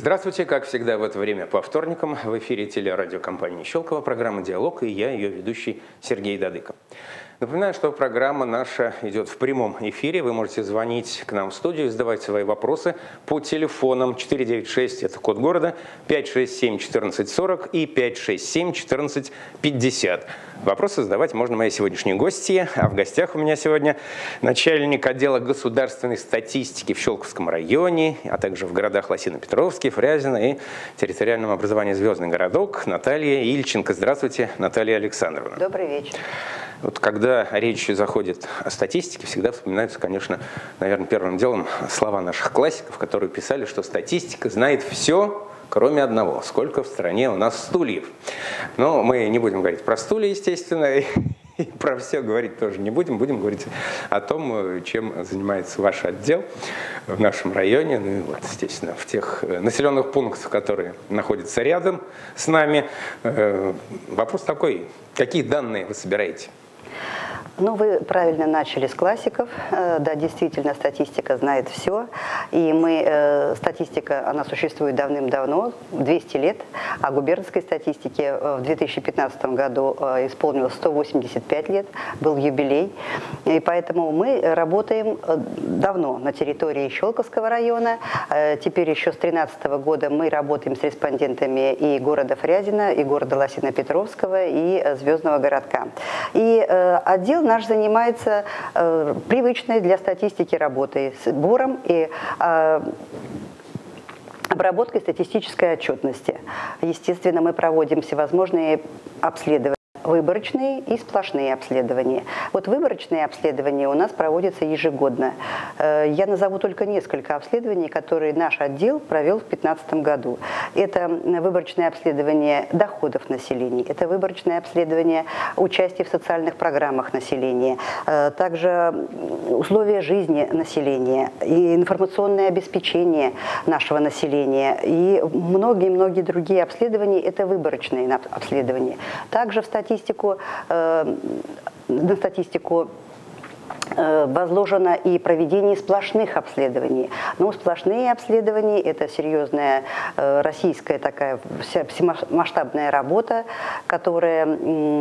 Здравствуйте, как всегда в это время по вторникам в эфире телерадиокомпании «Щелково» программа «Диалог» и я, ее ведущий Сергей Дадыко. Напоминаю, что программа наша идет в прямом эфире. Вы можете звонить к нам в студию и задавать свои вопросы по телефонам 496, это код города, 567 1440 и 567 1450. Вопросы задавать можно моей сегодняшней гости. А в гостях у меня сегодня начальник отдела государственной статистики в Щелковском районе, а также в городах Лосино-Петровске, Фрязино и территориальном образовании «Звездный городок» Наталья Ильченко. Здравствуйте, Наталья Александровна. Добрый вечер. Вот когда речь заходит о статистике, всегда вспоминаются, конечно, наверное, первым делом слова наших классиков, которые писали, что статистика знает все, кроме одного. Сколько в стране у нас стульев. Но мы не будем говорить про стулья, естественно, и про все говорить тоже не будем. Будем говорить о том, чем занимается ваш отдел в нашем районе, ну и вот, естественно, в тех населенных пунктах, которые находятся рядом с нами. Э, вопрос такой, какие данные вы собираете? Ну, вы правильно начали с классиков. Э, да, действительно, статистика знает все. И мы, э, статистика, она существует давным-давно, 200 лет. А губернской статистике э, в 2015 году исполнилось 185 лет, был юбилей. И поэтому мы работаем давно на территории Щелковского района. Теперь еще с 2013 года мы работаем с респондентами и города Фрязина, и города Лосино-Петровского, и Звездного городка. И отдел наш занимается э, привычной для статистики работой, сбором и э, обработкой статистической отчетности. Естественно, мы проводим всевозможные обследования выборочные и сплошные обследования. Вот выборочные обследования у нас проводятся ежегодно. Э, я назову только несколько обследований, которые наш отдел провел в 2015 году. Это выборочное обследование доходов населения, это выборочное обследование участия в социальных программах населения, э, также условия жизни населения и информационное обеспечение нашего населения и многие-многие другие обследования – это выборочные обследования. Также в статистике статистику, э, на статистику возложено и проведение сплошных обследований. Но сплошные обследования – это серьезная э, российская такая всемасштабная работа, которая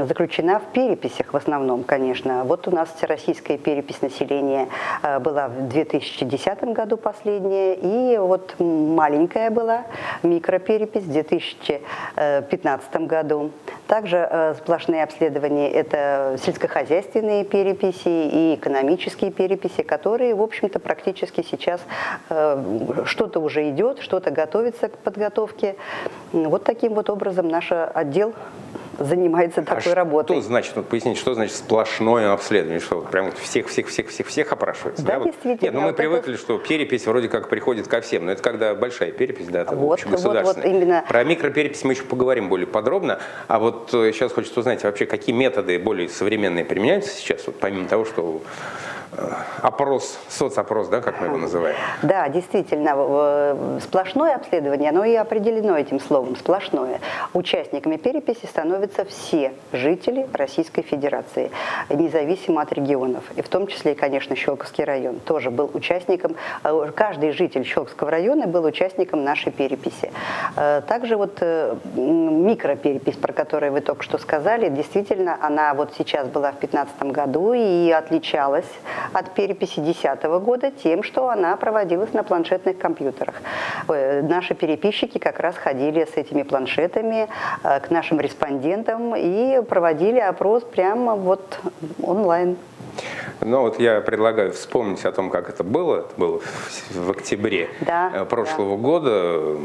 заключена в переписях в основном, конечно. Вот у нас всероссийская перепись населения э, была в 2010 году последняя, и вот маленькая была микроперепись в 2015 году. Также сплошные обследования – это сельскохозяйственные переписи и экономические переписи, которые, в общем-то, практически сейчас э, что-то уже идет, что-то готовится к подготовке. Вот таким вот образом наш отдел занимается такой а работой. Что значит, вот поясните, что значит сплошное обследование? Что прям вот всех, всех, всех, всех, всех опрашивается? Да, да? действительно. Нет, ну мы вот привыкли, это... что перепись вроде как приходит ко всем, но это когда большая перепись, да, там вот, государственная. Вот, вот именно... Про микроперепись мы еще поговорим более подробно, а вот сейчас э, хочется узнать вообще, какие методы более современные применяются сейчас, вот помимо того, что опрос, соцопрос, да, как мы его называем? Да, действительно, сплошное обследование, оно и определено этим словом, сплошное. Участниками переписи становятся все жители Российской Федерации, независимо от регионов. И в том числе, конечно, Щелковский район тоже был участником, э, каждый житель Щелковского района был участником нашей переписи. Э, также вот микроперепись, про которую вы только что сказали, действительно, она вот сейчас была в 2015 году и отличалась от переписи 2010 года тем, что она проводилась на планшетных компьютерах. Э, наши переписчики как раз ходили с этими планшетами э, к нашим респондентам и проводили опрос прямо вот онлайн. Ну вот я предлагаю вспомнить о том, как это было. Это было в октябре да, э, прошлого да. года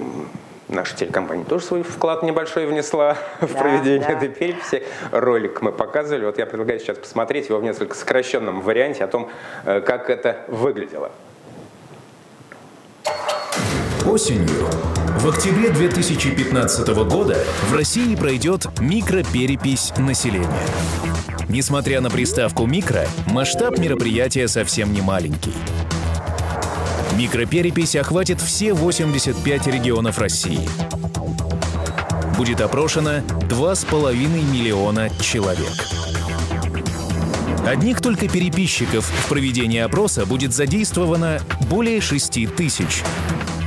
наша телекомпания тоже свой вклад небольшой внесла да, в проведение да. этой переписи. Ролик мы показывали. Вот я предлагаю сейчас посмотреть его в несколько сокращенном варианте о том, э, как это выглядело. Осенью, в октябре 2015 года в России пройдет микроперепись населения. Несмотря на приставку «микро», масштаб мероприятия совсем не маленький. Микроперепись охватит все 85 регионов России. Будет опрошено 2,5 миллиона человек. Одних только переписчиков в проведении опроса будет задействовано более 6 тысяч.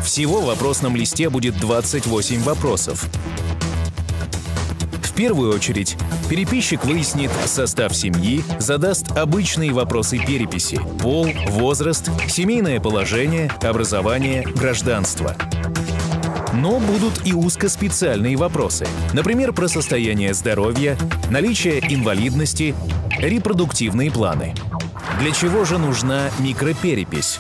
Всего в вопросном листе будет 28 вопросов. Первую очередь, переписчик выяснит состав семьи, задаст обычные вопросы переписи – пол, возраст, семейное положение, образование, гражданство. Но будут и узкоспециальные вопросы. Например, про состояние здоровья, наличие инвалидности, репродуктивные планы. Для чего же нужна микроперепись?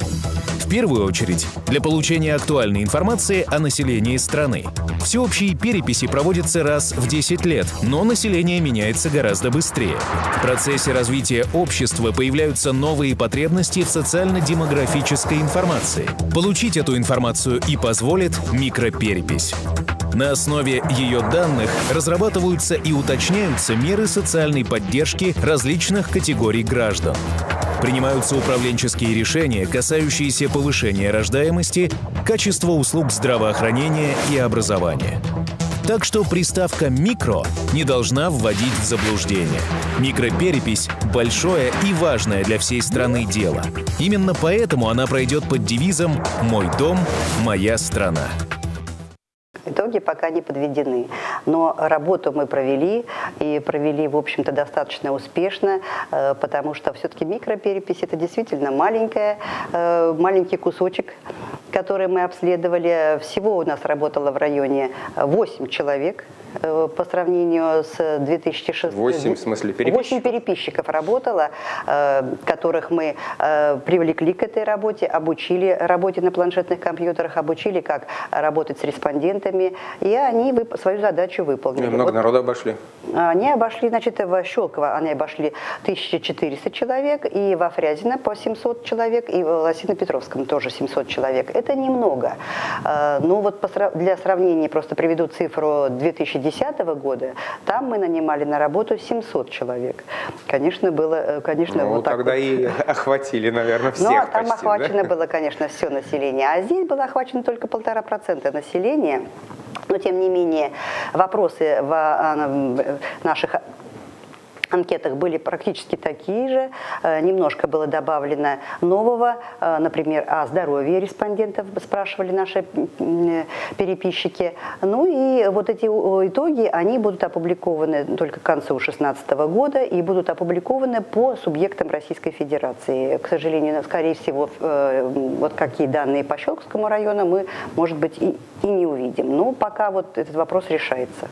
В первую очередь, для получения актуальной информации о населении страны. Всеобщие переписи проводятся раз в 10 лет, но население меняется гораздо быстрее. В процессе развития общества появляются новые потребности в социально-демографической информации. Получить эту информацию и позволит микроперепись. На основе ее данных разрабатываются и уточняются меры социальной поддержки различных категорий граждан. Принимаются управленческие решения, касающиеся повышения рождаемости, качества услуг здравоохранения и образования. Так что приставка «микро» не должна вводить в заблуждение. Микроперепись – большое и важное для всей страны дело. Именно поэтому она пройдет под девизом «Мой дом – моя страна». Итоги пока не подведены. Но работу мы провели, и провели, в общем-то, достаточно успешно, э, потому что все-таки микроперепись – это действительно маленькая, э, маленький кусочек, который мы обследовали. Всего у нас работало в районе 8 человек – Э, по сравнению с 2006 8, в смысле, переписчиков? 8 переписчиков работало, которых мы привлекли к этой работе, обучили работе на планшетных компьютерах, обучили, как работать с респондентами, и они свою задачу выполнили. много вот, народу обошли? Они обошли, значит, в Щелково они обошли 1400 человек, и во Фрязино по 700 человек, и в Лосино-Петровском тоже 700 человек. Это немного. Ну вот для сравнения просто приведу цифру 2010 2010 года, там мы нанимали на работу 700 человек. Конечно, было, э, конечно, ну, вот так тогда вот. и охватили, наверное, всех Ну, а там почти, охвачено да? было, конечно, все население, а здесь было охвачено только полтора процента населения. Но, тем не менее, вопросы в а, наших анкетах были практически такие же. Э, немножко было добавлено нового, э, например, о здоровье респондентов спрашивали наши переписчики. Ну и вот эти итоги, они будут опубликованы только к концу 2016 года и будут опубликованы по субъектам Российской Федерации. К сожалению, скорее всего, э, вот какие данные по Щелковскому району мы, может быть, и, и не увидим. Но пока вот этот вопрос решается.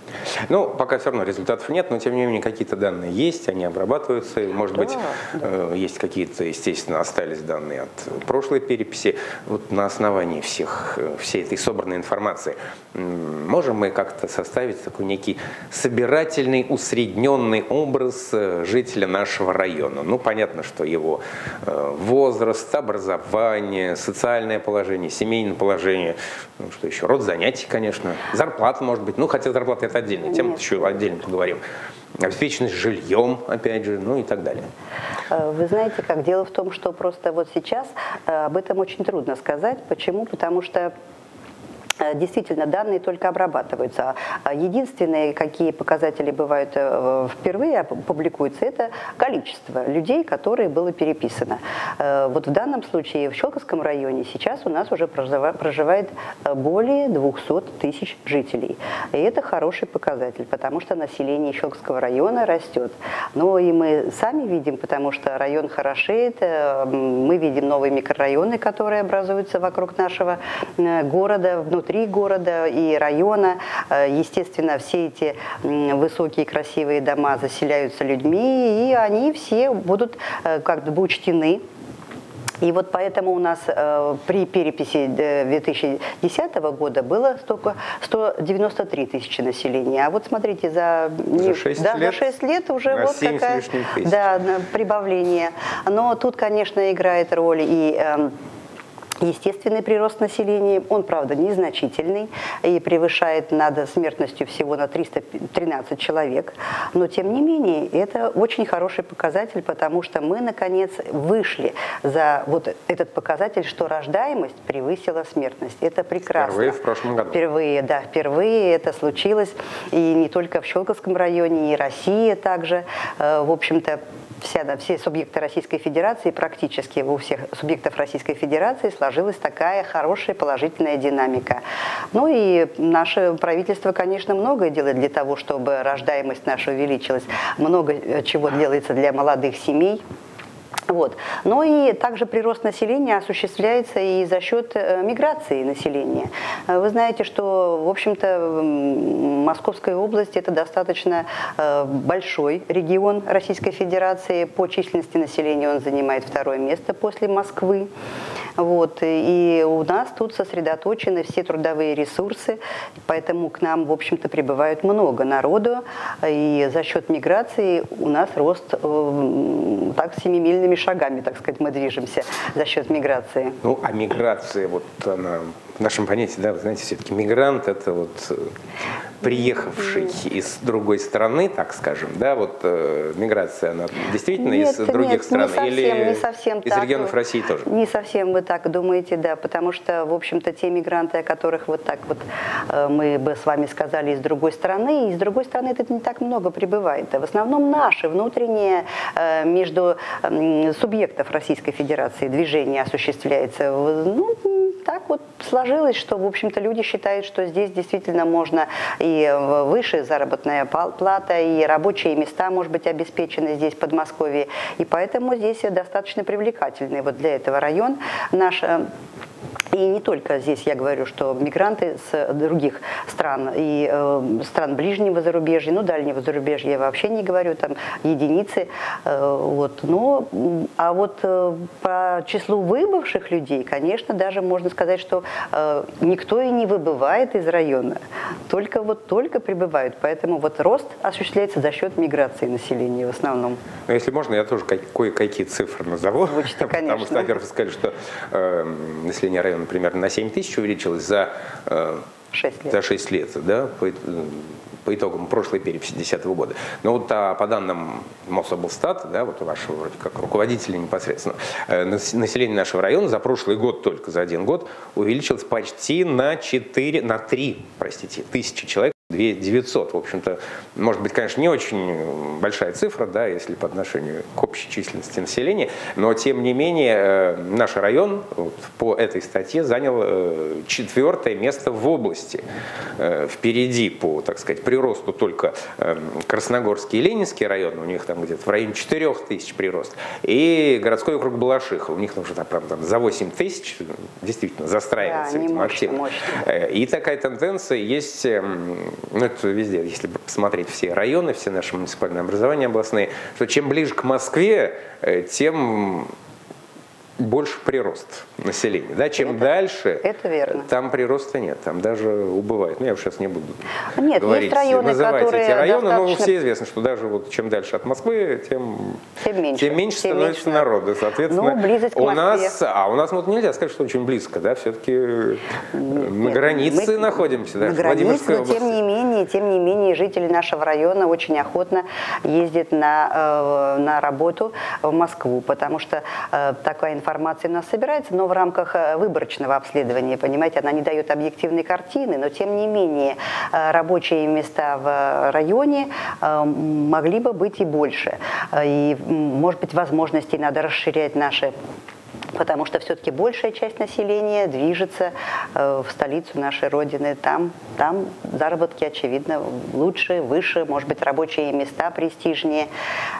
Ну, пока все равно результатов нет, но тем не менее какие-то данные есть есть, они обрабатываются, может да, быть, да. Э, есть какие-то, естественно, остались данные от прошлой переписи. Вот на основании всех, э, всей этой собранной информации можем мы как-то составить такой некий собирательный, усредненный образ э, жителя нашего района. Ну, понятно, что его возраст, образование, социальное положение, семейное положение, ну, что еще, род занятий, конечно, зарплата, может быть, ну, хотя зарплата это отдельная тема, еще отдельно поговорим обеспеченность жильем, опять же, ну и так далее. Э, вы знаете как, дело в том, что просто вот сейчас э, об этом очень трудно сказать. Почему? Потому что действительно, данные только обрабатываются. А единственные, какие показатели бывают э, впервые публикуются, это количество людей, которые было переписано. Э, вот в данном случае в Щелковском районе сейчас у нас уже проживает более 200 тысяч жителей. И это хороший показатель, потому что население Щелковского района растет. Но и мы сами видим, потому что район хорошеет, мы видим новые микрорайоны, которые образуются вокруг нашего города, внутри внутри города и района. Э, естественно, все эти высокие красивые дома заселяются людьми, и они все будут э, как бы учтены и вот поэтому у нас э, при переписи 2010 года было столько 193 тысячи населения. А вот смотрите, за, за, 6, да, лет, за 6 лет уже вот такая да, прибавление. Но тут, конечно, играет роль и э, Естественный прирост населения, он, правда, незначительный и превышает над смертностью всего на 313 человек, но, тем не менее, это очень хороший показатель, потому что мы, наконец, вышли за вот этот показатель, что рождаемость превысила смертность. Это прекрасно. Впервые в прошлом году. Впервые, да, впервые это случилось, и не только в Щелковском районе, и Россия также, э, в общем-то, вся, да, все субъекты Российской Федерации, практически у всех субъектов Российской Федерации сложилась такая хорошая положительная динамика. Ну и наше правительство, конечно, многое делает для того, чтобы рождаемость наша увеличилась. Много э, чего делается для молодых семей. Вот. Но и также прирост населения осуществляется и за счет э, миграции населения. Э, вы знаете, что, в общем-то, Московская область – это достаточно э, большой регион Российской Федерации. По численности населения он занимает второе место после Москвы. Вот. И у нас тут сосредоточены все трудовые ресурсы, поэтому к нам, в общем-то, прибывают много народу. И за счет миграции у нас рост так семимильными шагами, так сказать, мы движемся за счет миграции. Ну, а миграция, вот она в нашем понятии, да, вы знаете, все-таки мигрант – это вот э, приехавший из другой страны, так скажем, да, вот э, миграция, она действительно нет, из других нет, стран не совсем, или не совсем из так. регионов России тоже? Не совсем вы так думаете, да, потому что, в общем-то, те мигранты, о которых вот так вот э, мы бы с вами сказали из другой страны, из другой страны это не так много прибывает. В основном наши внутренние э, между э, субъектов Российской Федерации движение осуществляется. Ну, так вот сложилось, что, в общем-то, люди считают, что здесь действительно можно и выше заработная плата, и рабочие места, может быть, обеспечены здесь, в Подмосковье. И поэтому здесь достаточно привлекательный вот для этого район. Наш э, и не только здесь я говорю, что мигранты с других стран и э, стран ближнего зарубежья, ну дальнего зарубежья я вообще не говорю, там единицы. Э, вот, но, а вот э, по числу выбывших людей, конечно, даже можно сказать, что э, никто и не выбывает из района, только вот только прибывают. Поэтому вот рост осуществляется за счет миграции населения в основном. Ну, если можно, я тоже кое-какие цифры назову. Звучите, конечно. Потому что, во-первых, сказали, что э, население района примерно на 7 тысяч увеличилось за, э, 6 лет. за 6 лет, да, по, по итогам прошлой переписи 2010 года. Но вот а, по данным Мособлстата, да, вот вашего вроде как руководителя непосредственно, э, население нашего района за прошлый год, только за один год, увеличилось почти на 4, на 3, простите, тысячи человек 900, в общем-то, может быть, конечно, не очень большая цифра, да, если по отношению к общей численности населения, но, тем не менее, э, наш район вот, по этой статье занял э, четвертое место в области. Э, впереди по, так сказать, приросту только Красногорский и Ленинский район, у них там где-то в районе 4 тысяч прирост, и городской округ Балашиха, у них там уже там, правда, за 8 тысяч действительно застраивается да, этим. Мощно. И такая тенденция есть эм, ну это везде, если посмотреть все районы, все наши муниципальные образования областные, что чем ближе к Москве, э, тем больше прирост населения. Да? Чем это, дальше, это верно. там прироста нет, там даже убывает. Ну, я сейчас не буду нет, говорить, есть районы, называть которые эти районы, достаточно... но все известно, что даже вот чем дальше от Москвы, тем, тем меньше, тем меньше тем становится меньше народу. Соответственно, ну, близость к у нас, а у нас вот нельзя сказать, что очень близко, да, все-таки на границе мы, находимся, да, на границе, но тем не менее, тем не менее, жители нашего района очень охотно ездят на, э, на работу в Москву, потому что э, такая информация у нас собирается собирается, но в рамках э, выборочного обследования, понимаете, она не дает объективной картины, но тем не менее э, рабочие места в районе э, могли бы быть и больше. И, может быть, возможностей надо расширять наши потому что все-таки большая часть населения движется в столицу нашей Родины. Там, там заработки, очевидно, лучше, выше, может быть, рабочие места престижнее.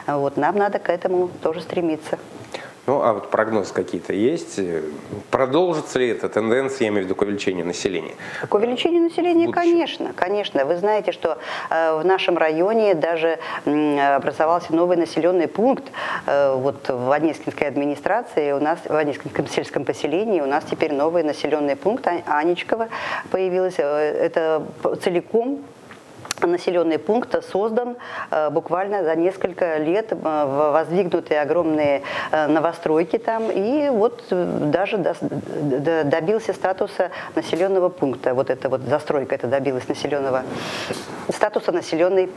Вот, нам надо к этому тоже стремиться. Ну, а вот прогнозы какие-то есть? Продолжится ли эта тенденция, я имею в виду, к увеличению населения? К увеличению населения, конечно, конечно. Вы знаете, что э, в нашем районе даже образовался новый населенный пункт. Э, вот в Анискинской администрации у нас, в Анискинском сельском поселении у нас теперь новый населенный пункт Анечкова появился. Э, это целиком населенный пункт создан э, буквально за несколько лет, э, воздвигнуты огромные э, новостройки там, и вот даже добился статуса населенного пункта. Вот эта вот застройка это добилась населенного статуса населенный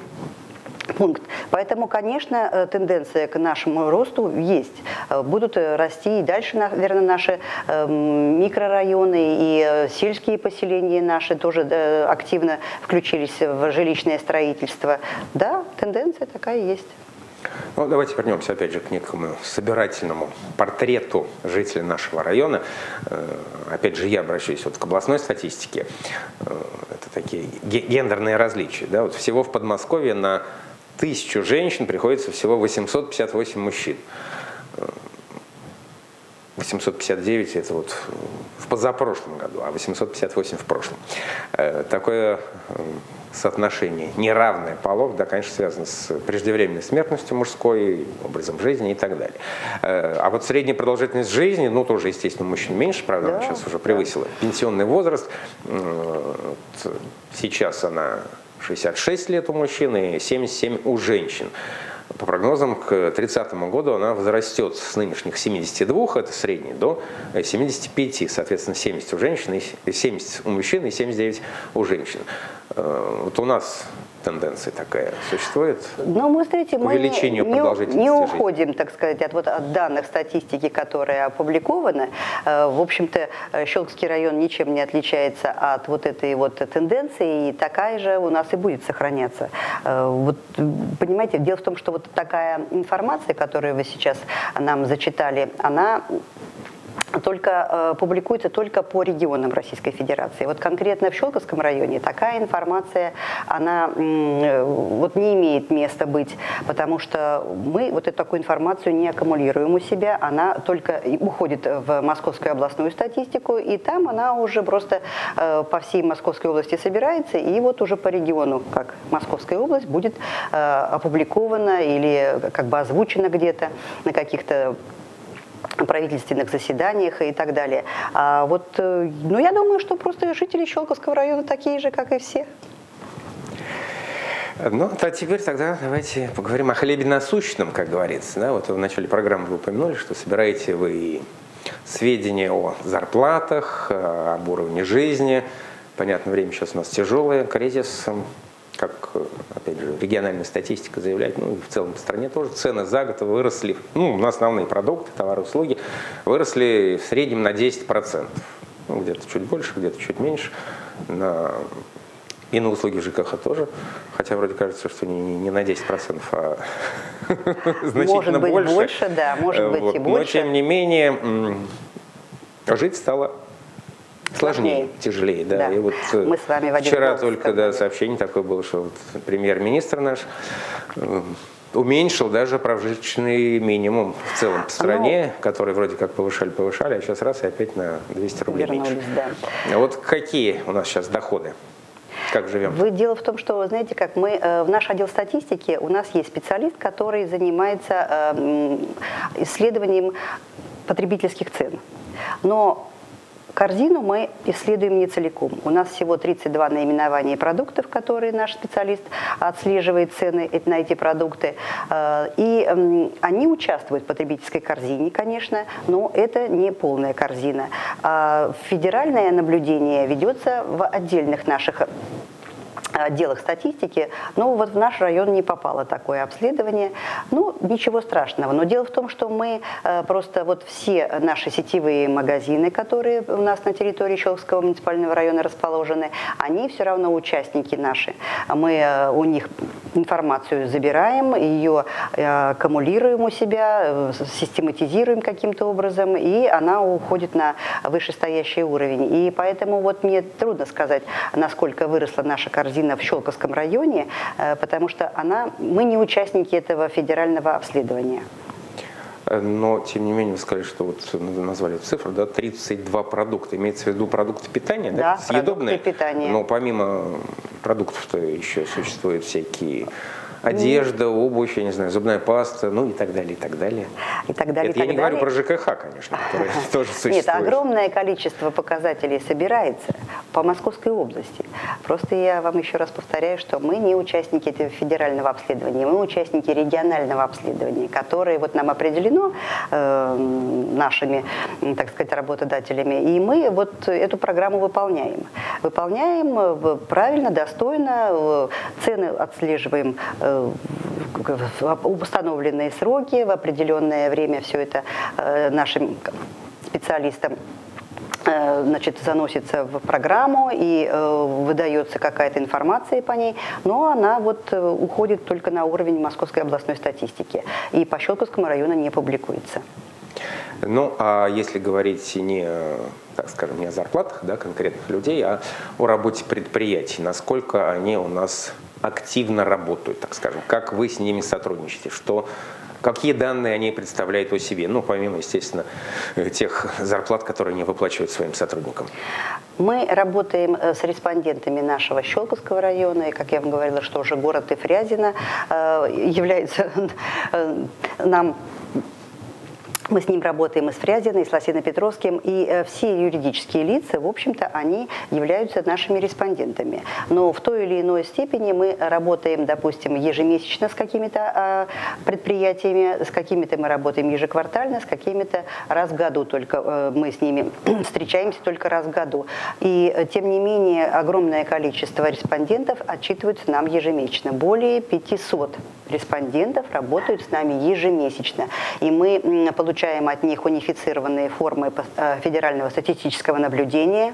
пункт. Поэтому, конечно, э, тенденция к нашему росту есть. Э, будут э, расти и дальше, наверное, наши микрорайоны и сельские поселения наши тоже активно включились в жилищное строительство. Да, тенденция такая есть. Ну, давайте вернемся опять же к некому собирательному портрету жителей нашего района. Опять же, я обращаюсь вот к областной статистике. Это такие гендерные различия. Да? Вот всего в Подмосковье на тысячу женщин приходится всего 858 мужчин. 859 это вот в позапрошлом году, а 858 в прошлом. Э, такое э, соотношение неравное полов, да, конечно, связано с преждевременной смертностью мужской, образом жизни и так далее. Э, а вот средняя продолжительность жизни, ну, тоже, естественно, мужчин меньше, правда, да, сейчас уже превысила пенсионный возраст. Сейчас она 66 лет у мужчин и 77 у женщин. По прогнозам, к 30 году она возрастет с нынешних 72, это средний, до 75, соответственно, 70 у женщин, 70 у мужчин и 79 у женщин. Э, вот у нас тенденция такая существует? Ну, мы, смотрите, мы увеличению не, продолжительности не уходим, жизни. так сказать, от, вот, от данных статистики, которые опубликованы. Э, в общем-то, э, Щелкский район ничем не отличается от вот этой вот тенденции, и такая же у нас и будет сохраняться. Э, вот, понимаете, дело в том, что вот такая информация, которую вы сейчас нам зачитали, она только э, публикуется только по регионам Российской Федерации. Вот конкретно в Щелковском районе такая информация, она э, вот не имеет места быть, потому что мы вот эту такую информацию не аккумулируем у себя, она только уходит в Московскую областную статистику, и там она уже просто э, по всей Московской области собирается, и вот уже по региону, как Московская область, будет опубликована или как бы озвучена где-то на каких-то правительственных заседаниях и так далее. А вот, э, ну, я думаю, что просто жители Щелковского района такие же, как и все. Ну, а теперь тогда давайте поговорим о хлебе насущном, как говорится. Да? Вот в начале программы вы упомянули, что собираете вы сведения о зарплатах, э, об уровне жизни. Понятно, время сейчас у нас тяжелое, кризис как, опять же, региональная статистика заявляет, ну и в целом в стране тоже, цены за год выросли, ну, на основные продукты, товары, услуги, выросли в среднем на 10%. Ну, где-то чуть больше, где-то чуть меньше. На... И на услуги ЖКХ тоже. Хотя вроде кажется, что не, не на 10%, а значительно может быть, больше. больше, да, может быть вот. и больше. Но тем не менее, жить стало Сложнее, тяжелее, да. да. И вот э, Мы с вами вчера только да, сообщение такое было, что вот премьер-министр наш э, уменьшил даже прожиточный минимум в целом по стране, ну, который вроде как повышали, повышали, а сейчас раз и опять на 200 рублей меньше. Да. А вот какие у нас сейчас доходы? Как живем? Вы, дело в том, что, знаете, как мы, э, в наш отдел статистики у нас есть специалист, который занимается исследованием потребительских цен. Но Корзину мы исследуем не целиком. У нас всего 32 наименования продуктов, которые наш специалист отслеживает цены на эти продукты. Э, и они участвуют в потребительской корзине, конечно, но это не полная корзина. А федеральное наблюдение ведется в отдельных наших отделах статистики, но вот в наш район не попало такое обследование. Ну, ничего страшного. Но дело в том, что мы э, просто вот все наши сетевые магазины, которые у нас на территории Щелковского муниципального района расположены, они все равно участники наши. Мы э, у них информацию забираем, ее э, аккумулируем у себя, систематизируем каким-то образом, и она уходит на вышестоящий уровень. И поэтому вот мне трудно сказать, насколько выросла наша корзина именно в Щелковском районе, э, потому что она, мы не участники этого федерального обследования. Э, но, тем не менее, вы сказали, что вот назвали цифру, да, 32 продукта. Имеется в виду продукты питания, да, да съедобные? продукты питания. Но помимо продуктов-то еще существуют всякие одежда, обувь, я не знаю, зубная паста, ну и так далее, и так далее. И так далее. Это и я так не далее. говорю про ЖКХ, конечно, который тоже существует. Нет, огромное количество показателей собирается по Московской области. Просто я вам еще раз повторяю, что мы не участники этого федерального обследования, мы участники регионального обследования, которое вот нам определено э, нашими, так сказать, работодателями, и мы вот эту программу выполняем. Выполняем э, правильно, достойно, э, цены отслеживаем э, в установленные сроки, в определенное время все это э, нашим специалистам Э, значит, заносится в программу и э, выдается какая-то информация по ней, но она вот э, уходит только на уровень Московской областной статистики и по Щелковскому району не публикуется. Ну, а если говорить не, так скажем, не о зарплатах да, конкретных людей, а о работе предприятий, насколько они у нас активно работают, так скажем, как вы с ними сотрудничаете, что Какие данные они представляют о себе? Ну, помимо, естественно, тех зарплат, которые они выплачивают своим сотрудникам. Мы работаем э, с респондентами нашего Щелковского района, и, как я вам говорила, что уже город Ифрязино э, является э, нам мы с ним работаем и с Фрязиной, и с Лосино-Петровским, и э, все юридические лица, в общем-то, они являются нашими респондентами. Но в той или иной степени мы работаем, допустим, ежемесячно с какими-то э, предприятиями, с какими-то мы работаем ежеквартально, с какими-то раз в году только э, мы с ними встречаемся только раз в году. И, э, тем не менее, огромное количество респондентов отчитываются нам ежемесячно. Более 500 респондентов работают с нами ежемесячно. И мы получаем от них унифицированные формы э, федерального статистического наблюдения,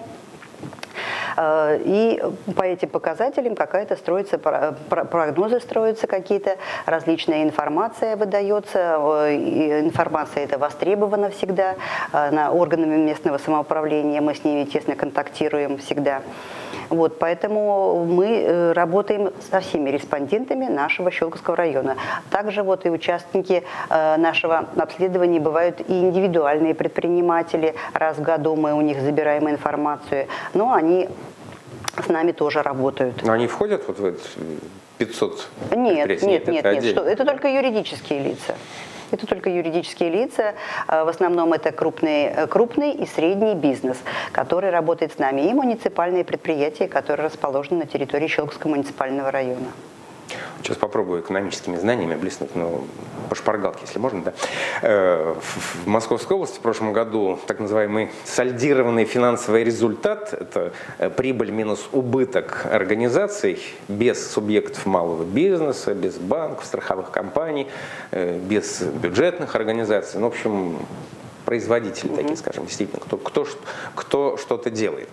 э, и по этим показателям какая-то строится, прогнозы строятся какие-то, различная информация выдается, информация эта востребована всегда э, на органами местного самоуправления, мы с ними тесно контактируем всегда. Вот, поэтому мы э, работаем со всеми респондентами нашего Щелковского района. Также вот и участники э, нашего обследования бывают и индивидуальные предприниматели. Раз в году мы у них забираем информацию, но они с нами тоже работают. Но они входят вот в этот 500 Нет, нет, нет, нет, нет. Что, это только юридические лица. Это только юридические лица. А, в основном это крупный, э, крупный и средний бизнес, который работает с нами, и муниципальные предприятия, которые расположены на территории Щелковского муниципального района. Сейчас попробую экономическими знаниями блеснуть, но по шпаргалке, если можно, да. Э, в Московской области в прошлом году так называемый сальдированный финансовый результат, это э, прибыль минус убыток организаций без субъектов малого бизнеса, без банков, страховых компаний, э, без бюджетных организаций. Ну, в общем, производители угу. такие, скажем, действительно, кто, кто, кто что-то делает.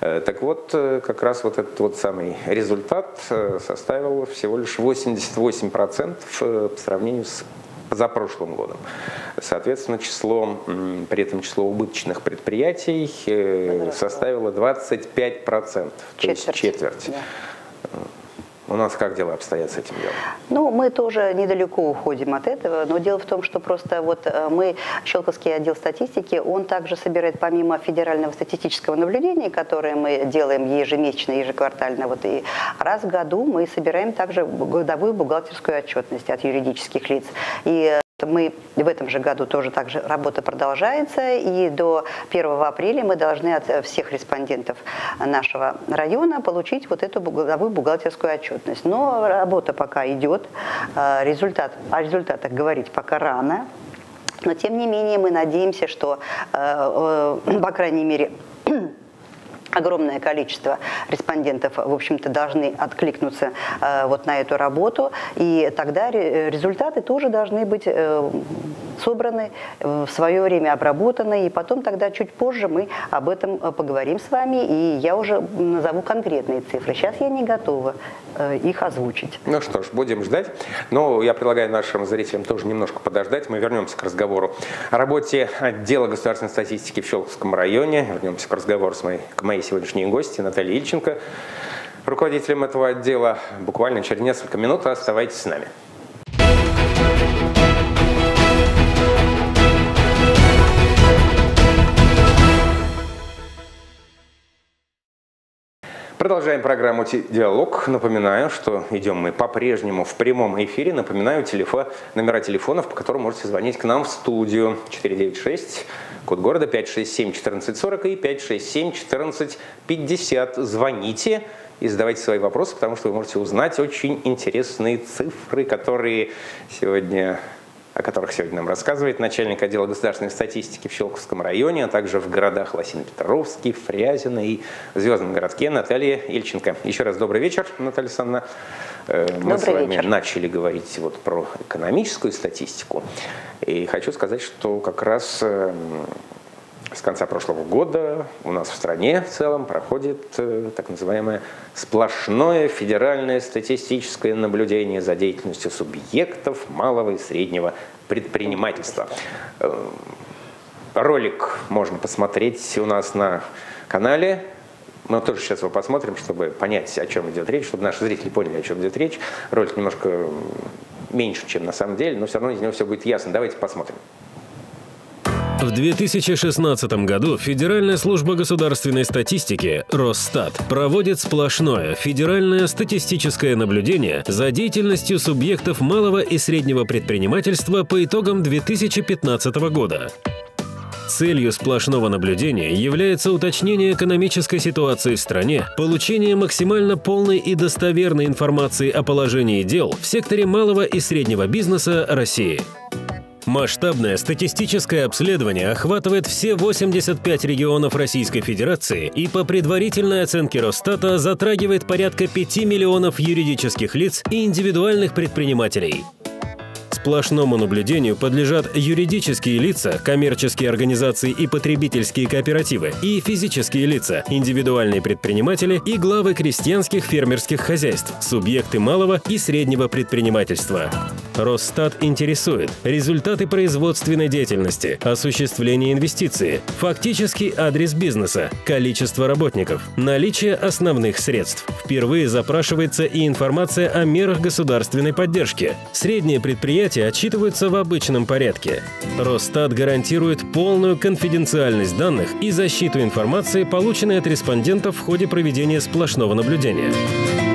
Э, так вот, э, как раз вот этот вот самый результат э, составил всего лишь 88% по сравнению с за прошлым годом. Соответственно, число, при этом число убыточных предприятий составило 25%, четверть. то есть четверть. Да. У нас как дела обстоят с этим делом? Ну, мы тоже недалеко уходим от этого, но дело в том, что просто вот э, мы, Щелковский отдел статистики, он также собирает помимо федерального статистического наблюдения, которое мы делаем ежемесячно, ежеквартально, вот и раз в году мы собираем также годовую бухгалтерскую отчетность от юридических лиц. И э, мы в этом же году тоже также работа продолжается, и до 1 апреля мы должны от всех респондентов нашего района получить вот эту годовую бухгалтерскую отчетность. Но работа пока идет, а, результат, о результатах говорить пока рано, но тем не менее мы надеемся, что, э, э, по крайней мере, огромное количество респондентов, в общем-то, должны откликнуться э, вот на эту работу, и тогда результаты тоже должны быть э, собраны, э, в свое время обработаны, и потом тогда чуть позже мы об этом э, поговорим с вами, и я уже назову конкретные цифры. Сейчас я не готова э, их озвучить. Ну что ж, будем ждать. Но я предлагаю нашим зрителям тоже немножко подождать. Мы вернемся к разговору о работе отдела государственной статистики в Щелковском районе. Вернемся к разговору с моей, к моей сегодняшней гости Натальей Ильченко, руководителем этого отдела. Буквально через несколько минут оставайтесь с нами. Продолжаем программу «Диалог». Напоминаю, что идем мы по-прежнему в прямом эфире. Напоминаю телефон, номера телефонов, по которым можете звонить к нам в студию 496, код города 567 1440 и 567 1450. Звоните и задавайте свои вопросы, потому что вы можете узнать очень интересные цифры, которые сегодня о которых сегодня нам рассказывает начальник отдела государственной статистики в Щелковском районе, а также в городах Лосино-Петровске, Фрязино и Звездном городке Наталья Ильченко. Еще раз добрый вечер, Наталья Александровна. Э, мы добрый с вами вечер. начали говорить вот про экономическую статистику. И хочу сказать, что как раз эм, с конца прошлого года у нас в стране в целом проходит э, так называемое сплошное федеральное статистическое наблюдение за деятельностью субъектов малого и среднего предпринимательства. Э, ролик можно посмотреть у нас на канале. Мы тоже сейчас его посмотрим, чтобы понять, о чем идет речь, чтобы наши зрители поняли, о чем идет речь. Ролик немножко меньше, чем на самом деле, но все равно из него все будет ясно. Давайте посмотрим. В 2016 году Федеральная служба государственной статистики Росстат проводит сплошное федеральное статистическое наблюдение за деятельностью субъектов малого и среднего предпринимательства по итогам 2015 года. Целью сплошного наблюдения является уточнение экономической ситуации в стране, получение максимально полной и достоверной информации о положении дел в секторе малого и среднего бизнеса России. Масштабное статистическое обследование охватывает все 85 регионов Российской Федерации и по предварительной оценке Росстата затрагивает порядка 5 миллионов юридических лиц и индивидуальных предпринимателей. Сплошному наблюдению подлежат юридические лица, коммерческие организации и потребительские кооперативы, и физические лица, индивидуальные предприниматели и главы крестьянских фермерских хозяйств, субъекты малого и среднего предпринимательства. Росстат интересует результаты производственной деятельности, осуществление инвестиций, фактический адрес бизнеса, количество работников, наличие основных средств. Впервые запрашивается и информация о мерах государственной поддержки. Средние предприятия отчитываются в обычном порядке. Росстат гарантирует полную конфиденциальность данных и защиту информации, полученной от респондентов в ходе проведения сплошного наблюдения.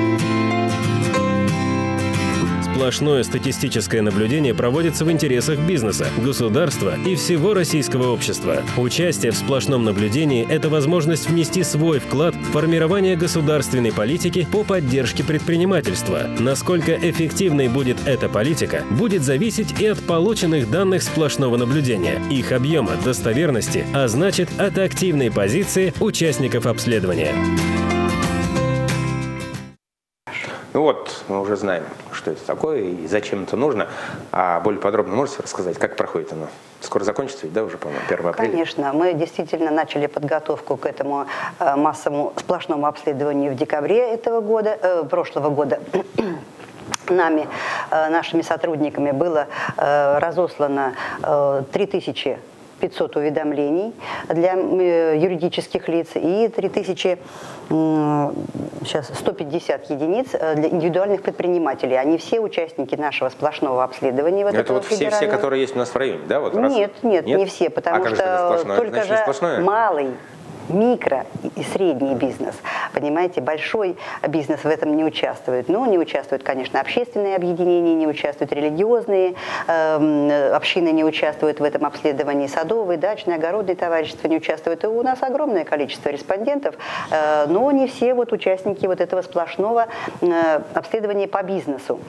Сплошное статистическое наблюдение проводится в интересах бизнеса, государства и всего российского общества. Участие в сплошном наблюдении – это возможность внести свой вклад в формирование государственной политики по поддержке предпринимательства. Насколько эффективной будет эта политика, будет зависеть и от полученных данных сплошного наблюдения, их объема, достоверности, а значит от активной позиции участников обследования. Ну вот, мы уже знаем, что это такое и зачем это нужно. А более подробно можете рассказать, как проходит оно? Скоро закончится да, уже, по-моему, 1 апреля? Конечно. Мы действительно начали подготовку к этому э, массовому сплошному обследованию в декабре этого года, э, прошлого года нами, э, нашими сотрудниками было э, разослано э, 3000 500 уведомлений для э, юридических лиц и 3000, сейчас 150 единиц э, для индивидуальных предпринимателей. Они все участники нашего сплошного обследования. Вот Это вот все, все, которые есть у нас в районе, да? Вот нет, нет, нет, не все, потому а что только Значит, же малый микро и средний бизнес. Понимаете, большой бизнес в этом не участвует. Ну, не участвуют, конечно, общественные объединения, не участвуют религиозные э, общины, не участвуют в этом обследовании, садовые, дачные, огородные товарищества не участвуют. И у нас огромное количество респондентов, э, но не все вот участники вот этого сплошного э, обследования по бизнесу.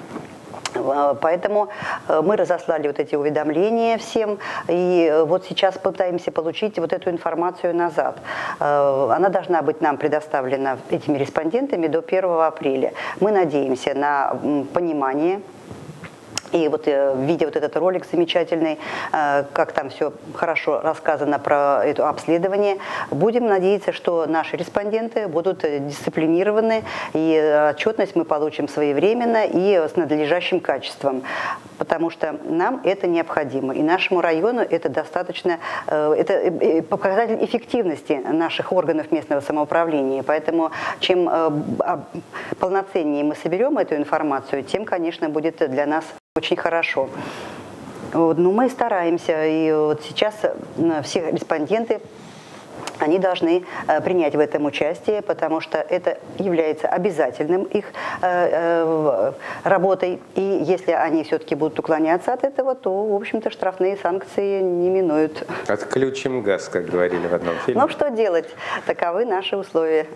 Э, поэтому э, мы разослали вот эти уведомления всем, и э, вот сейчас пытаемся получить вот эту информацию назад. Она должна быть нам предоставлена этими респондентами до 1 апреля. Мы надеемся на понимание и вот э, видя вот этот ролик замечательный, э, как там все хорошо рассказано про это обследование, будем надеяться, что наши респонденты будут дисциплинированы, и отчетность мы получим своевременно и с надлежащим качеством, потому что нам это необходимо. И нашему району это достаточно, э, это показатель эффективности наших органов местного самоуправления. Поэтому чем а, полноценнее мы соберем эту информацию, тем, конечно, будет для нас очень хорошо. Вот, но мы стараемся, и вот сейчас э, все респонденты они должны э, принять в этом участие, потому что это является обязательным их э, работой. И если они все-таки будут уклоняться от этого, то, в общем-то, штрафные санкции не минуют. Отключим газ, как говорили в одном фильме. Ну, что делать? Таковы наши условия.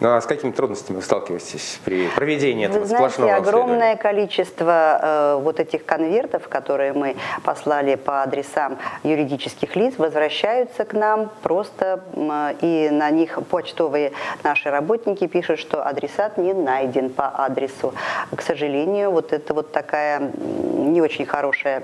Ну, а с какими трудностями вы сталкиваетесь при проведении этого вы знаете, сплошного огромное количество э, вот этих конвертов, которые мы послали по адресам юридических лиц, возвращаются к нам просто, э, и на них почтовые наши работники пишут, что адресат не найден по адресу. К сожалению, вот это вот такая не очень хорошая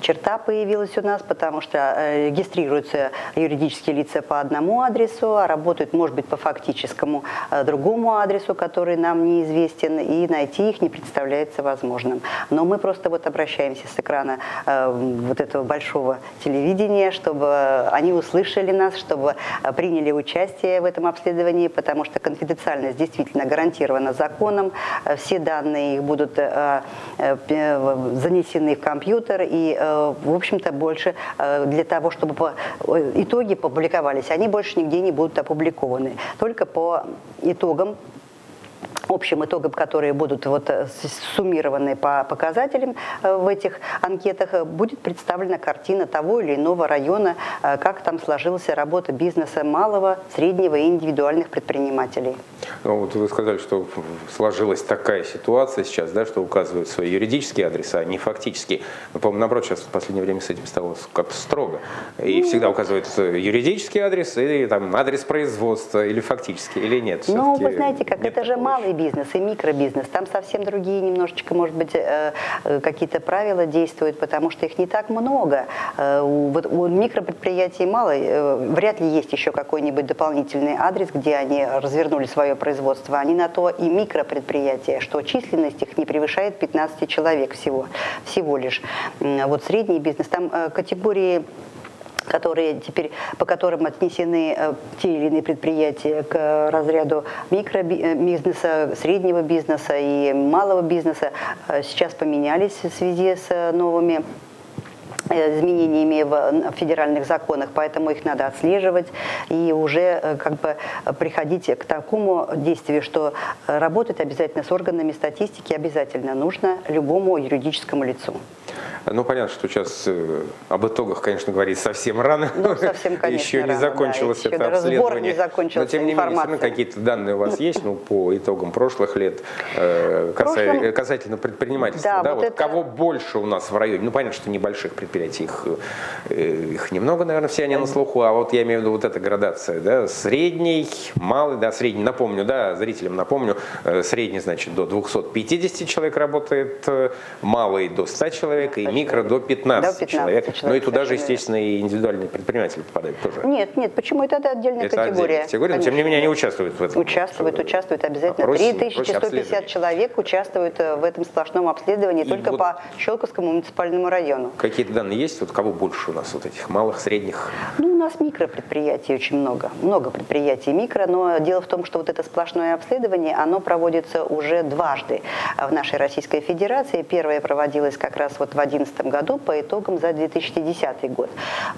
черта появилась у нас, потому что э, регистрируются юридические лица по одному адресу, а работают, может быть, по фактическому э, другому адресу, который нам неизвестен, и найти их не представляется возможным. Но мы просто вот обращаемся с экрана э, вот этого большого телевидения, чтобы они услышали нас, чтобы приняли участие в этом обследовании, потому что конфиденциальность действительно гарантирована законом, все данные их будут занесены в компьютер, и, в общем-то, больше для того, чтобы итоги публиковались, они больше нигде не будут опубликованы. Только по итогам общим итогам, которые будут вот э, суммированы по показателям э, в этих анкетах, э, будет представлена картина того или иного района, как там сложилась работа бизнеса малого, среднего и индивидуальных предпринимателей. Ну, вот вы сказали, что сложилась такая ситуация сейчас, да, что указывают свои юридические адреса, а не фактические. Но, по-моему, наоборот, сейчас в последнее время с этим стало как строго. И ну, всегда указывают юридический адрес и там, адрес производства или фактически, или нет. Ну, вы знаете, как это же малый бизнес и микробизнес. Там совсем другие немножечко, может быть, э, э, какие-то правила действуют, потому что их не так много. Э, вот у микропредприятий мало, вряд ли есть еще какой-нибудь дополнительный адрес, где они развернули свое производство. Они на то и микропредприятия, что численность их не превышает 15 человек всего, всего лишь. Вот средний бизнес, там категории которые теперь, по которым отнесены э, те или иные предприятия к разряду микробизнеса, среднего бизнеса и малого бизнеса, э, сейчас поменялись в связи с новыми Э, изменениями в федеральных законах, поэтому их надо отслеживать и уже э, как бы приходить к такому действию, что работать обязательно с органами статистики обязательно нужно любому юридическому лицу. Ну, понятно, что сейчас э, об итогах, конечно, говорить совсем рано. Ну, совсем, конечно, Еще не закончилось да, это обследование. не закончился, Но, тем не менее, какие-то данные у вас есть, ну, по итогам прошлых лет, э, Прошлом... касательно предпринимательства. Да, да, вот, вот это... Кого больше у нас в районе? Ну, понятно, что небольших предприятий, их, э, их немного, наверное, все они на слуху, а вот я имею в виду вот эта градация, да, средний, малый, да, средний, напомню, да, зрителям напомню, э, средний, значит, до 250 человек работает, малый до 100 человек и микро до 15, до 15 человек. человек. Ну и туда же, естественно, и индивидуальные предприниматели попадают тоже. Нет, нет, почему это, это отдельная это категория? Отдельная категория, но тем не менее они участвуют в этом. Участвуют, участвуют обязательно. Проще, 3150 человек участвуют э, в этом сплошном обследовании и только вот по Щелковскому муниципальному району. Какие-то данные есть? Вот кого больше у нас, вот этих малых, средних? Ну, у нас микропредприятий очень много. Много предприятий микро, но дело в том, что вот это сплошное обследование, оно проводится уже дважды в нашей Российской Федерации. Первое проводилось как раз вот в 2011 году по итогам за 2010 год.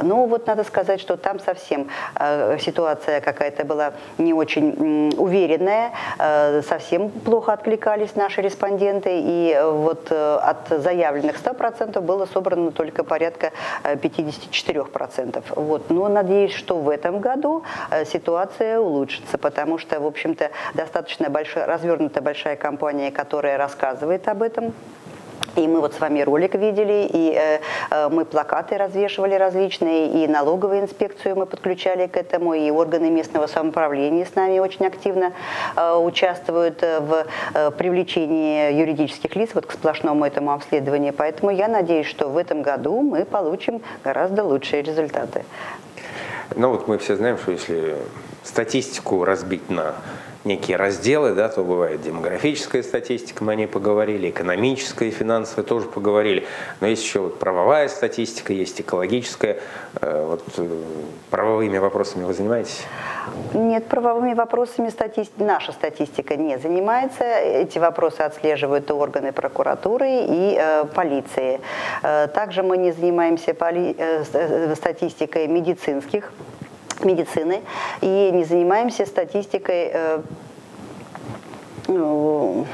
Но вот надо сказать, что там совсем э, ситуация какая-то была не очень уверенная, э, совсем плохо откликались наши респонденты, и э, вот от заявленных 100% было собрано только порядка 54%. Э, вот. Но надеюсь, что в этом году э, ситуация улучшится, потому что, в общем-то, достаточно большая, развернута большая компания, которая рассказывает об этом. И мы вот с вами ролик видели, и э, э, мы плакаты развешивали различные, и налоговую инспекцию мы подключали к этому, и органы местного самоуправления с нами очень активно э, участвуют в э, привлечении юридических лиц вот к сплошному этому обследованию. Поэтому я надеюсь, что в этом году мы получим гораздо лучшие результаты. Ну вот мы все знаем, что если статистику разбить на некие разделы, да, то бывает демографическая статистика, мы о ней поговорили, экономическая и финансовая тоже поговорили, но есть еще вот правовая статистика, есть экологическая. Э, вот э, правовыми вопросами вы занимаетесь? Нет, правовыми вопросами стати... наша статистика не занимается. Эти вопросы отслеживают органы прокуратуры и э, полиции. Э, также мы не занимаемся поли... статистикой медицинских медицины и не занимаемся статистикой э, ну,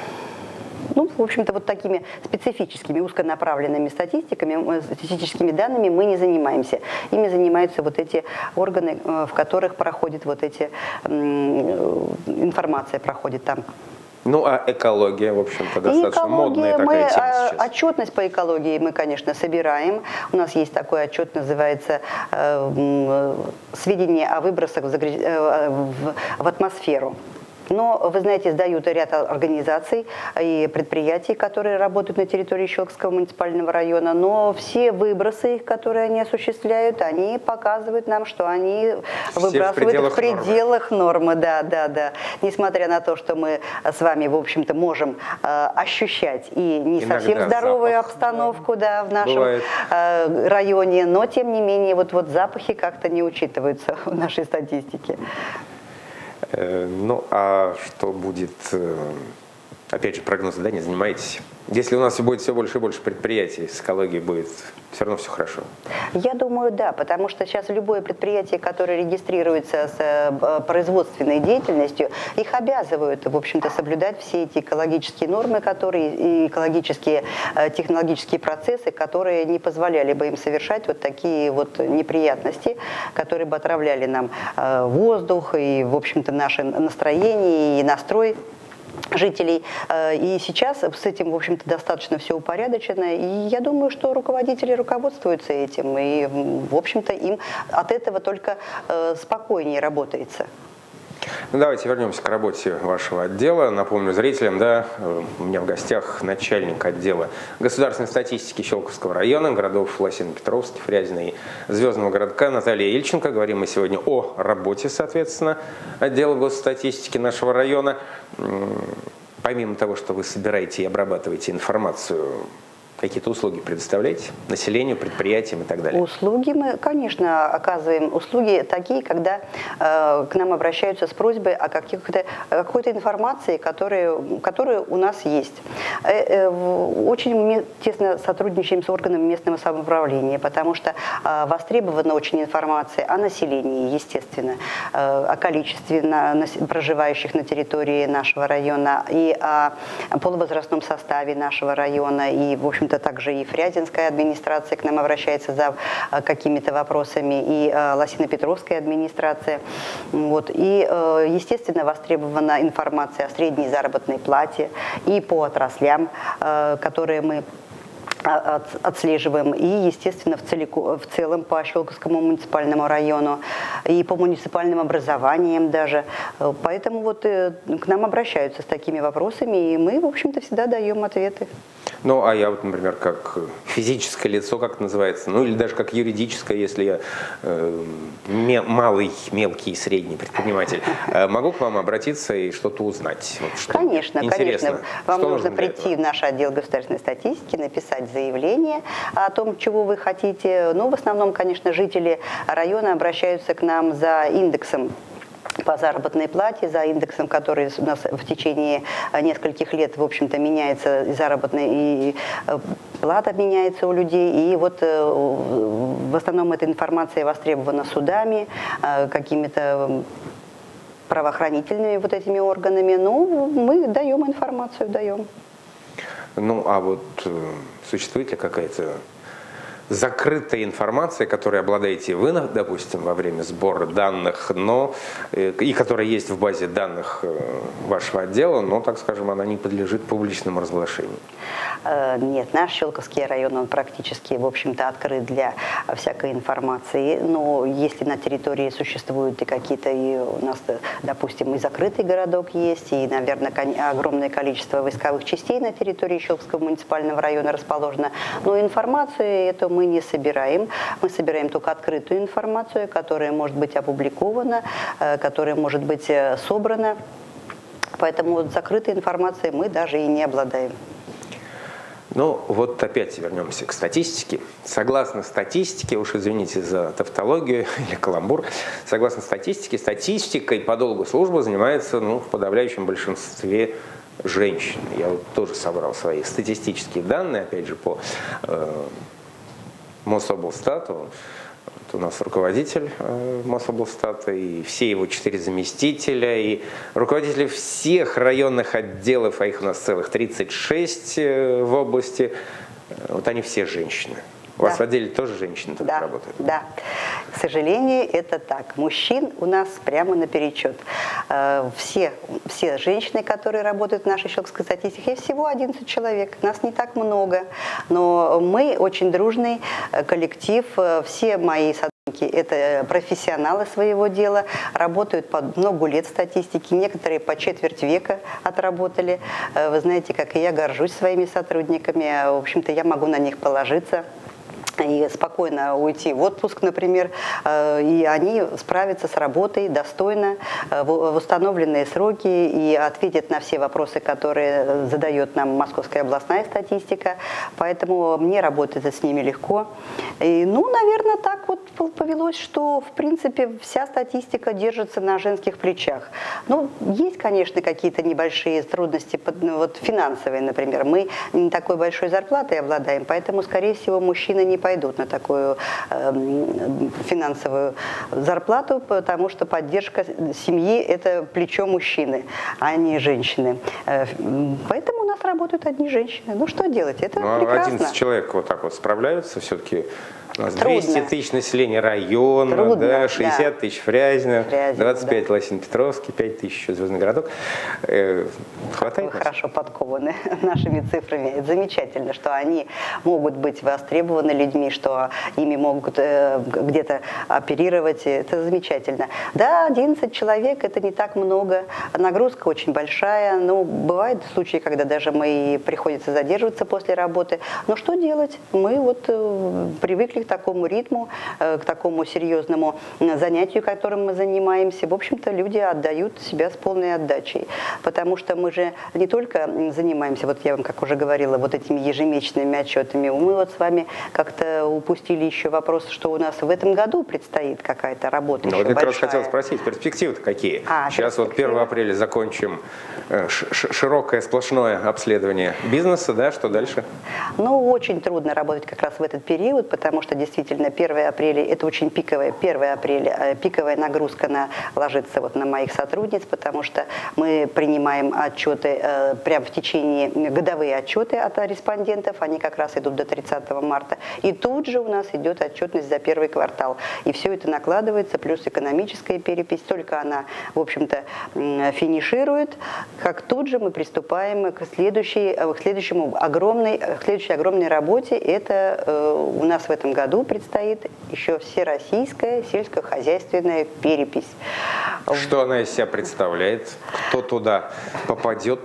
ну, в общем-то, вот такими специфическими, узконаправленными статистиками, статистическими данными мы не занимаемся. Ими занимаются вот эти органы, э, в которых проходит вот эти, информация проходит там. Ну, а экология, в общем-то, достаточно экология, модная такая мы, тема сейчас. Отчетность по экологии мы, конечно, собираем. У нас есть такой отчет, называется э, «Сведения о выбросах в, загряз... Э, в атмосферу». Но, вы знаете, сдают ряд организаций и предприятий, которые работают на территории Щелковского муниципального района, но все выбросы которые они осуществляют, они показывают нам, что они все выбрасывают в пределах, в пределах нормы. нормы. Да, да, да. Несмотря на то, что мы с вами, в общем-то, можем э, ощущать и не Иногда совсем здоровую запах, обстановку да, да, в нашем э, районе, но, тем не менее, вот, вот запахи как-то не учитываются в нашей статистике. Э, ну, а что будет, э, опять же, прогнозы, да, не занимаетесь? Если у нас будет все больше и больше предприятий, с экологией будет все равно все хорошо. Я думаю, да, потому что сейчас любое предприятие, которое регистрируется с э, производственной деятельностью, их обязывают, в общем-то, соблюдать все эти экологические нормы, которые и экологические технологические процессы, которые не позволяли бы им совершать вот такие вот неприятности, которые бы отравляли нам воздух и, в общем-то, наше настроение и настрой жителей. Э, и сейчас с этим, в общем-то, достаточно все упорядочено. И я думаю, что руководители руководствуются этим. И, в общем-то, им от этого только э, спокойнее работается. Ну, давайте вернемся к работе вашего отдела. Напомню зрителям, да, у меня в гостях начальник отдела государственной статистики Щелковского района, городов Лосино-Петровский, Фрязино и Звездного городка Наталья Ильченко. Говорим мы сегодня о работе, соответственно, отдела госстатистики нашего района. Помимо того, что вы собираете и обрабатываете информацию Какие-то услуги предоставляете населению, предприятиям и так далее? Услуги мы, конечно, оказываем. Услуги такие, когда э, к нам обращаются с просьбой о какой-то информации, которая, которая у нас есть. Э, э, очень тесно сотрудничаем с органами местного самоуправления, потому что э, востребована очень информация о населении, естественно, э, о количестве на, на, проживающих на территории нашего района и о полувозрастном составе нашего района и, в общем общем-то, также и Фрязинская администрация к нам обращается за э, какими-то вопросами, и э, Лосино-Петровская администрация. Вот. И, э, естественно, востребована информация о средней заработной плате и по отраслям, которые мы отслеживаем и, естественно, в, целику, в целом по Щелковскому муниципальному району и по муниципальным образованиям даже. Поэтому вот к нам обращаются с такими вопросами, и мы, в общем-то, всегда даем ответы. Ну, а я вот, например, как физическое лицо, как это называется, ну или даже как юридическое, если я э, малый, мелкий, средний предприниматель, э, могу к вам обратиться и что-то узнать? Вот, что конечно, интересно. конечно. Вам что нужно прийти в наш отдел государственной статистики, написать заявление о том, чего вы хотите. Ну, в основном, конечно, жители района обращаются к нам за индексом по заработной плате, за индексом, который у нас в течение э, нескольких лет, в общем-то, меняется заработная и э, плата меняется у людей. И вот э, в основном эта информация востребована судами, какими-то правоохранительными вот этими органами. Ну, мы даем информацию, даем. Ну, а вот существует ли какая-то закрытая информация, которой обладаете вы, допустим, во время сбора данных, но э, и которая есть в базе данных э, вашего отдела, но, так скажем, она не подлежит публичному разглашению? Э, нет, наш Щелковский район, он практически, в общем-то, открыт для всякой информации. Но если на территории существуют и какие-то, и у нас, допустим, и закрытый городок есть, и, наверное, огромное количество войсковых частей на территории Щелковского муниципального района расположено, но информацию эту мы не собираем. Мы собираем только открытую информацию, которая может быть опубликована, э, которая может быть э, собрана. Поэтому закрытой информацией мы даже и не обладаем. Ну, вот опять вернемся к статистике. Согласно статистике, уж извините за тавтологию или каламбур, согласно статистике, статистикой по долгу службы занимается ну, в подавляющем большинстве женщин. Я вот тоже собрал свои статистические данные, опять же, по э, Мособлстату. Вот у нас руководитель э, Мособлстата и все его четыре заместителя, и руководители всех районных отделов, а их у нас целых 36 э, в области, э, вот они все женщины. У да. вас в отделе тоже женщины да. работают? Да, к сожалению, это так. Мужчин у нас прямо наперечет. Э, все, все женщины, которые работают в нашей щелковской статистике, всего 11 человек. Нас не так много, но мы очень дружный э, коллектив. Э, все мои сотрудники это профессионалы своего дела, работают по много лет статистики, некоторые по четверть века отработали. Вы знаете, как и я горжусь своими сотрудниками, в общем-то, я могу на них положиться и спокойно уйти в отпуск, например, э, и они справятся с работой достойно, э, в установленные сроки и ответят на все вопросы, которые задает нам Московская областная статистика. Поэтому мне работать с ними легко. И, ну, наверное, так вот повелось, что, в принципе, вся статистика держится на женских плечах. Ну, есть, конечно, какие-то небольшие трудности, ну, вот финансовые, например. Мы не такой большой зарплатой обладаем, поэтому, скорее всего, мужчины не пойдут на такую э, финансовую зарплату, потому что поддержка семьи – это плечо мужчины, а не женщины. Э, поэтому у нас работают одни женщины. Ну что делать? Это ну, прекрасно. 11 человек вот так вот справляются все-таки у нас Трудно. 200 тысяч населения района, Трудно, да, 60 да. тысяч Фрязино, Фрязино 25 да. Лосин-Петровский, 5 тысяч еще Звездный городок. Э, хватает? Вы хорошо подкованы нашими цифрами. Это замечательно, что они могут быть востребованы людьми, что ими могут э, где-то оперировать. Это замечательно. Да, 11 человек – это не так много. Нагрузка очень большая. Ну, бывают случаи, когда даже мы приходится задерживаться после работы. Но что делать? Мы вот э, привыкли к такому ритму, э, к такому серьезному занятию, которым мы занимаемся. В общем-то, люди отдают себя с полной отдачей, потому что мы же не только занимаемся, вот я вам, как уже говорила, вот этими ежемесячными отчетами, мы вот с вами как-то упустили еще вопрос, что у нас в этом году предстоит какая-то работа ну, вот я как раз хотел спросить, перспективы-то какие? А, Сейчас вот 1 апреля закончим э, широкое сплошное обследование бизнеса, да, что дальше? Ну, очень трудно работать как раз в этот период, потому что действительно 1 апреля это очень пиковая, 1 апреля э, пиковая нагрузка на, ложится вот на моих сотрудниц, потому что мы принимаем отчеты э, прямо в течение, годовые отчеты от респондентов, они как раз идут до 30 марта, и тут же у нас идет отчетность за первый квартал. И все это накладывается, плюс экономическая перепись, только она, в общем-то, финиширует, как тут же мы приступаем к, следующей, э, к, следующему огромной, к следующей огромной работе, это э, у нас в этом году предстоит еще всероссийская сельскохозяйственная перепись. Что она из себя представляет? Кто туда попадет?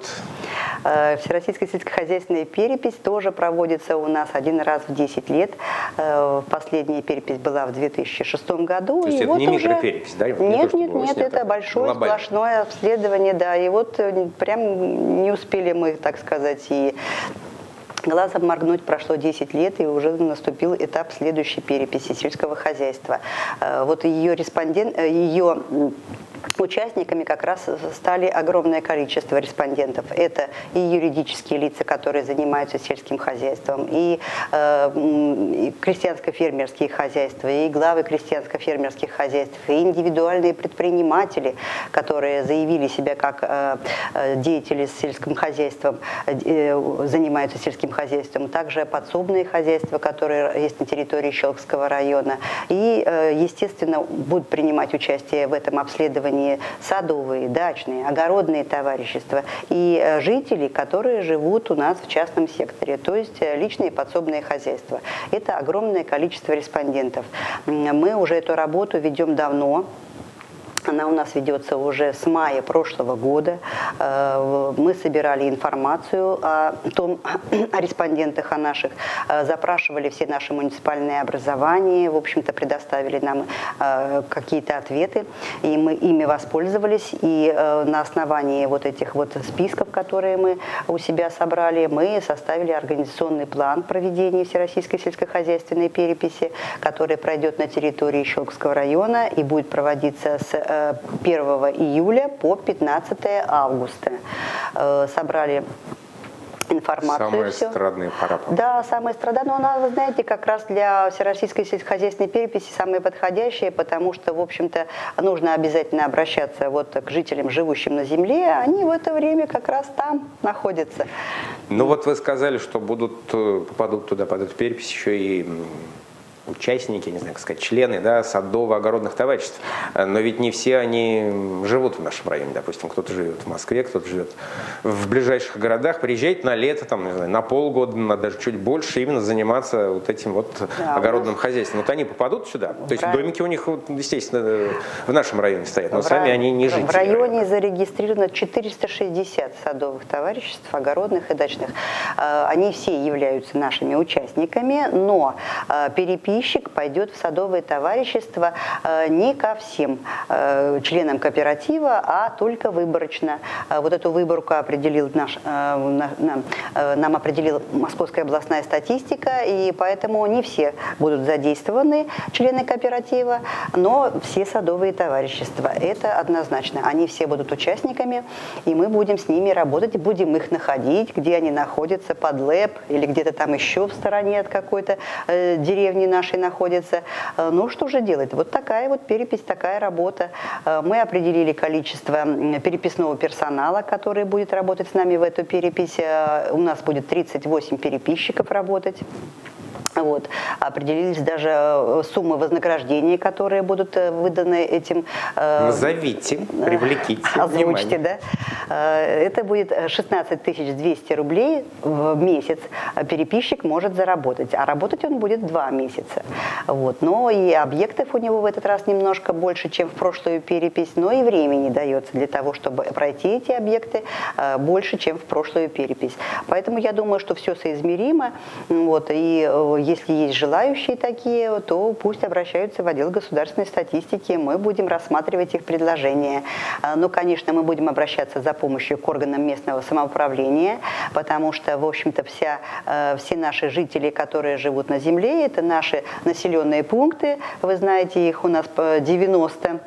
Э, всероссийская сельскохозяйственная перепись тоже проводится у нас один раз в 10 лет. Э, последняя перепись была в 2006 году. То есть и это вот не уже... микроперепись, да? Нет, не то, нет, нет, это большое глобально. сплошное обследование, да. И вот э, прям не успели мы, так сказать, и Глазом моргнуть прошло 10 лет, и уже наступил этап следующей переписи сельского хозяйства. Э, вот ее респондент, э, ее Участниками как раз стали огромное количество респондентов. Это и юридические лица, которые занимаются сельским хозяйством, и, э, и крестьянско-фермерские хозяйства, и главы крестьянско-фермерских хозяйств, и индивидуальные предприниматели, которые заявили себя как э, э деятели с сельским хозяйством, э, занимаются сельским хозяйством, также подсобные хозяйства, которые есть на территории Щелковского района, и, э, естественно, будут принимать участие в этом обследовании обслуживании садовые, дачные, огородные товарищества и э, жители, которые живут у нас в частном секторе, то есть э, личные подсобные хозяйства. Это огромное количество респондентов. Мы уже эту работу ведем давно, она у нас ведется уже с мая прошлого года. Э, мы собирали информацию о том, о респондентах, о наших, э, запрашивали все наши муниципальные образования, в общем-то, предоставили нам э, какие-то ответы, и мы ими воспользовались. И на основании вот этих вот списков, которые мы у себя собрали, мы составили организационный план проведения Всероссийской сельскохозяйственной переписи, который пройдет на территории Щелковского района и будет проводиться с 1 июля по 15 августа. Э, собрали информацию. Самые все. эстрадные пора. Да, самые эстрадные. Но она, вы знаете, как раз для Всероссийской сельскохозяйственной переписи самые подходящие, потому что, в общем-то, нужно обязательно обращаться вот к жителям, живущим на земле. Они в это время как раз там находятся. Ну вот вы сказали, что будут, э, попадут туда под эту перепись еще и участники, не знаю, как сказать, члены да, садово-огородных товариществ. Но ведь не все они живут в нашем районе. Допустим, кто-то живет в Москве, кто-то живет в ближайших городах. Приезжает на лето, там, не знаю, на полгода, на даже чуть больше, именно заниматься вот этим вот да, огородным нас... хозяйством. Вот они попадут сюда. То есть домики у них, естественно, в нашем районе стоят, но в сами рай... они не жители. В районе зарегистрировано 460 садовых товариществ, огородных и дачных. А, они все являются нашими участниками, но а, переписчик пойдет в садовое товарищество а, не ко всем членам кооператива, а только выборочно. Вот эту выборку определил наш, нам, определила Московская областная статистика, и поэтому не все будут задействованы члены кооператива, но все садовые товарищества. Это однозначно. Они все будут участниками, и мы будем с ними работать, будем их находить, где они находятся, под ЛЭП или где-то там еще в стороне от какой-то э, деревни нашей находятся. Э, ну, что же делать? Вот такая вот перепись, такая работа. Э, мы определили количество переписного персонала, который будет работать с нами в эту перепись. Э, у нас будет 38 переписчиков работать. Вот. Определились даже э, суммы вознаграждений, которые будут э, выданы этим. Э, Назовите, привлеките Озвучьте, да. Это будет 16 200 рублей в месяц переписчик может заработать, а работать он будет два месяца. Вот. Но и объектов у него в этот раз немножко больше, чем в прошлую перепись, но и времени дается для того, чтобы пройти эти объекты больше, чем в прошлую перепись. Поэтому я думаю, что все соизмеримо. Вот, и если есть желающие такие, то пусть обращаются в отдел государственной статистики, мы будем рассматривать их предложения. А, ну, конечно, мы будем обращаться за помощью к органам местного самоуправления, потому что, в общем-то, вся, э, все наши жители, которые живут на земле, это наши населенные пункты, вы знаете, их у нас 90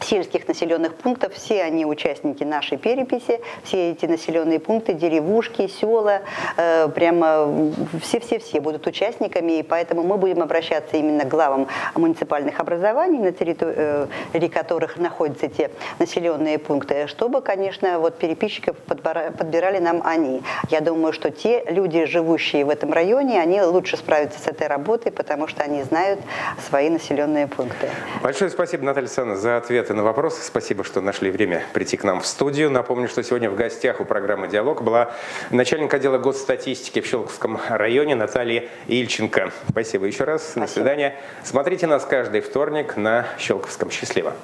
сельских населенных пунктов, все они участники нашей переписи, все эти населенные пункты, деревушки, села, э, прямо все-все-все будут участниками, и поэтому мы будем обращаться именно к главам муниципальных образований, на территории э, которых находятся эти населенные пункты, чтобы, конечно, вот переписчиков подбирали нам они. Я думаю, что те люди, живущие в этом районе, они лучше справятся с этой работой, потому что они знают свои населенные пункты. Большое спасибо, Наталья Александровна, за ответы на вопросы. Спасибо, что нашли время прийти к нам в студию. Напомню, что сегодня в гостях у программы «Диалог» была начальник отдела госстатистики в Щелковском районе Наталья Ильченко. Спасибо еще раз. Спасибо. До свидания. Смотрите нас каждый вторник на Щелковском. Счастливо.